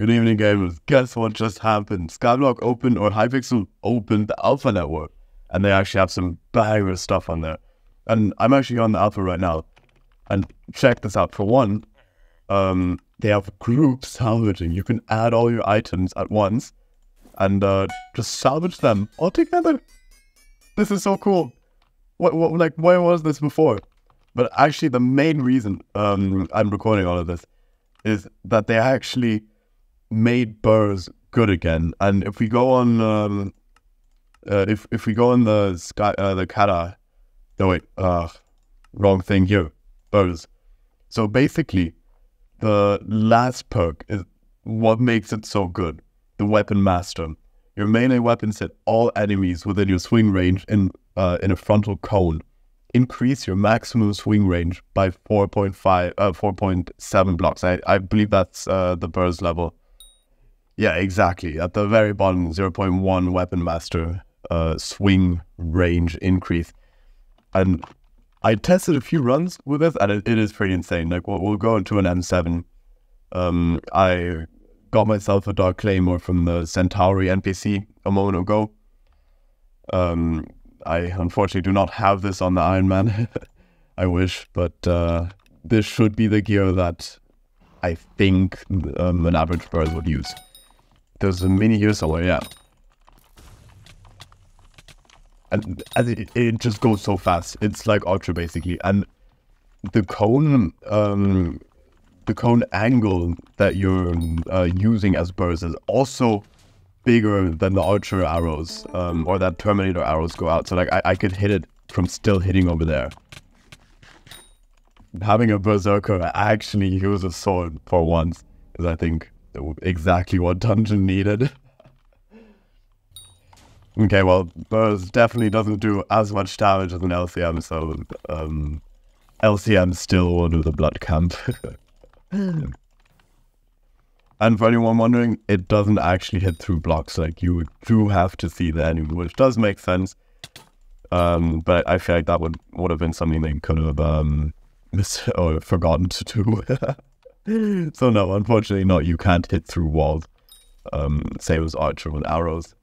Good evening, gamers. Guess what just happened? Skyblock opened, or Hypixel opened the Alpha network, and they actually have some banger stuff on there. And I'm actually on the Alpha right now. And check this out. For one, um, they have group salvaging. You can add all your items at once and uh, just salvage them all together. This is so cool. What, what, like, where was this before? But actually, the main reason um, I'm recording all of this is that they actually made bers good again. And if we go on, um, uh, if if we go on the sky, uh, the kata, no wait, uh, wrong thing here, bers. So basically, the last perk is what makes it so good. The weapon master. Your melee weapons hit all enemies within your swing range in uh, in a frontal cone increase your maximum swing range by 4.5, uh, 4.7 blocks. I, I believe that's uh, the burst level. Yeah, exactly. At the very bottom, 0.1 weapon master uh, swing range increase. And I tested a few runs with this, and it, it is pretty insane. Like, we'll, we'll go into an M7. Um, I got myself a Dark Claymore from the Centauri NPC a moment ago. Um, I unfortunately do not have this on the Ironman. I wish, but uh, this should be the gear that I think um, an average bird would use. There's a mini here somewhere, yeah. And, and it, it, just goes so fast. It's like Ultra basically. And the cone, um, the cone angle that you're uh, using as bursts is also bigger than the Archer arrows um, or that Terminator arrows go out. So like I, I could hit it from still hitting over there. Having a Berserker, actually use a sword for once because I think exactly what dungeon needed. okay, well, Bers definitely doesn't do as much damage as an LCM, so um, LCM still will do the blood camp. And for anyone wondering, it doesn't actually hit through blocks. Like you do have to see the enemy, which does make sense. Um, but I feel like that would would have been something they could have um missed or forgotten to do. so no, unfortunately not. You can't hit through walls. Um, same as Archer with arrows.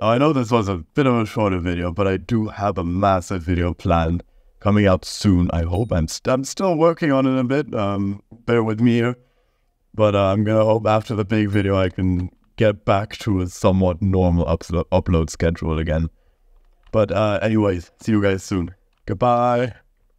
I know this was a bit of a shorter video, but I do have a massive video planned coming out soon. I hope I'm, st- I'm still working on it a bit. Um, bear with me here. But uh, I'm gonna hope after the big video I can get back to a somewhat normal upload schedule again. But uh, anyways, see you guys soon. Goodbye.